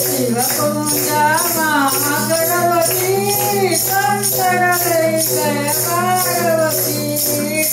शिव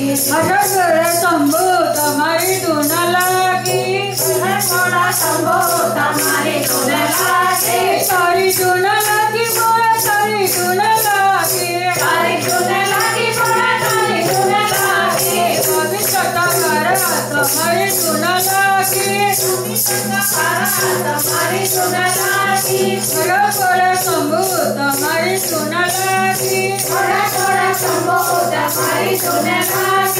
अठस तुम्हारी सुना लागे शंभो सारी दोना लागे मोरा सारी दोना लागे सारी दोना करा तुम्हारी दोना लागे। तुम सता करा तुम्हारी दोना तुम्हारी दोना Sambo Dhamari Sunamari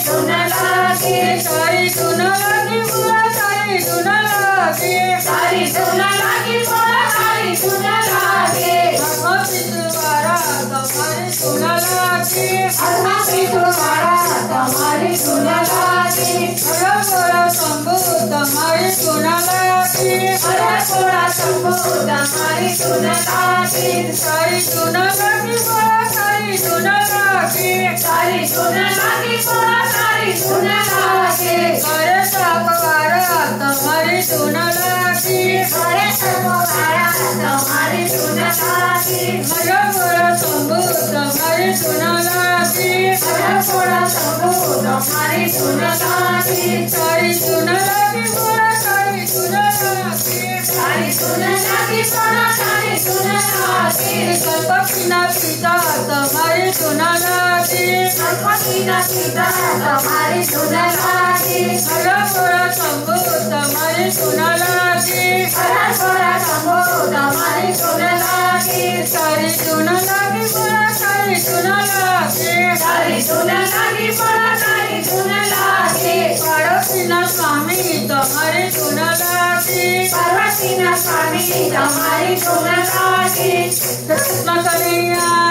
Sona la que soy લાગી મોરા તારી ધૂન લાગી તારી ધૂન લાગી થોડા તારી ધૂન લાગે અરે સાપવાળા તમારી ધૂન લાગી ઘરે સર્વો વાળા તમારી ધૂન લાગે छोरा छोरा सङ्गो नमारी सुन साथी चढी सुन लागि मोरा साथी सुन साथी सारी सुन साथी सुन सारी सुन साथी सर्व पिना पिता तमारी सुन साथी सर्व पिना पिता तमारी सुन साथी छोरा छोरा सङ्गो तमारी सुन लागि छोरा छोरा सङ्गो तमारी सुन लागि તારી ધૂન લાગી થોડા તારી ધૂન લાગે પાડોશીના સ્વામી તમારી ધૂન લાગી પાર્વતીના સ્વામી તમારી ધૂન લાગે કૃષ્ણ કનૈયા